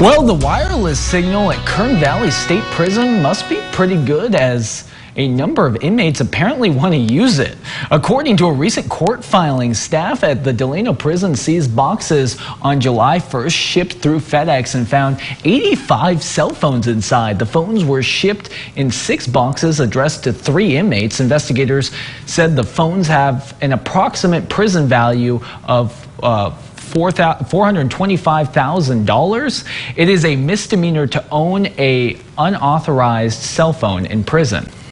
Well, the wireless signal at Kern Valley State Prison must be pretty good as a number of inmates apparently want to use it. According to a recent court filing, staff at the Delano prison seized boxes on July 1st shipped through FedEx and found 85 cell phones inside. The phones were shipped in six boxes addressed to three inmates. Investigators said the phones have an approximate prison value of uh, $425,000. It is a misdemeanor to own a unauthorized cell phone in prison.